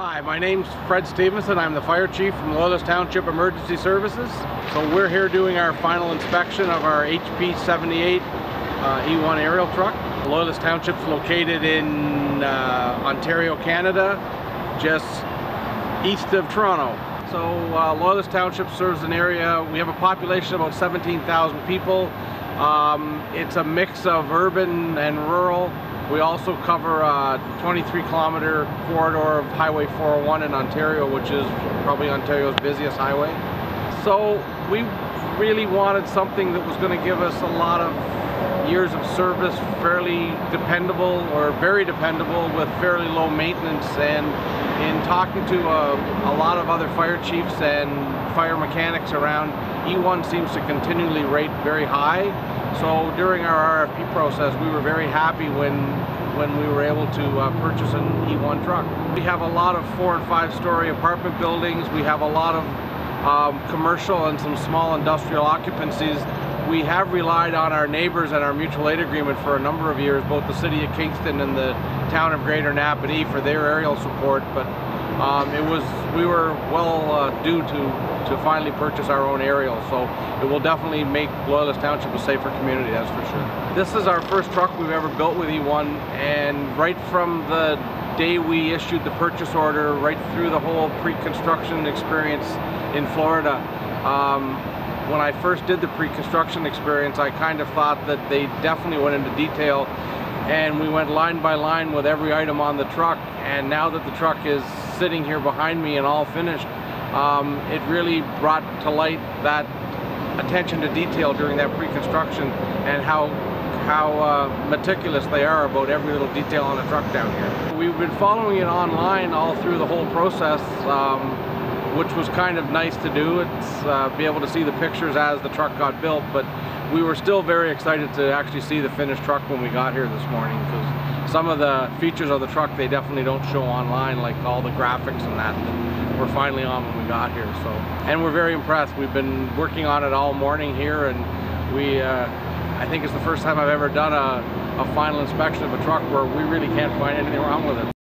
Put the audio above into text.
Hi, my name's Fred Stevenson. I'm the fire chief from Loyalist Township Emergency Services. So we're here doing our final inspection of our HP 78 uh, E-ONE aerial truck. Loyalist Township's located in uh, Ontario, Canada, just east of Toronto. So uh, Loyalist Township serves an area, we have a population of about 17,000 people. Um, it's a mix of urban and rural. We also cover a 23 kilometer corridor of Highway 401 in Ontario, which is probably Ontario's busiest highway. So we really wanted something that was going to give us a lot of years of service, fairly dependable or very dependable with fairly low maintenance. And in talking to a, a lot of other fire chiefs and fire mechanics around, E-ONE seems to continually rate very high. So during our RFP process, we were very happy when when we were able to uh, purchase an E-ONE truck. We have a lot of four and five story apartment buildings. We have a lot of um, commercial and some small industrial occupancies. We have relied on our neighbors and our mutual aid agreement for a number of years, both the city of Kingston and the town of Greater Napanee for their aerial support, but um, it was we were well uh, due to to finally purchase our own aerial so it will definitely make Loyalist Township a safer community that's for sure. This is our first truck we've ever built with E-ONE and right from the day we issued the purchase order right through the whole pre-construction experience in Florida um, when I first did the pre-construction experience I kind of thought that they definitely went into detail and we went line by line with every item on the truck and now that the truck is sitting here behind me and all finished um, it really brought to light that attention to detail during that pre-construction and how how uh, meticulous they are about every little detail on the truck down here. We've been following it online all through the whole process um, which was kind of nice to do. It's uh, be able to see the pictures as the truck got built, but we were still very excited to actually see the finished truck when we got here this morning because some of the features of the truck they definitely don't show online, like all the graphics and that, that we're finally on when we got here. So, and we're very impressed. We've been working on it all morning here, and we. Uh, I think it's the first time I've ever done a, a final inspection of a truck where we really can't find anything wrong with it.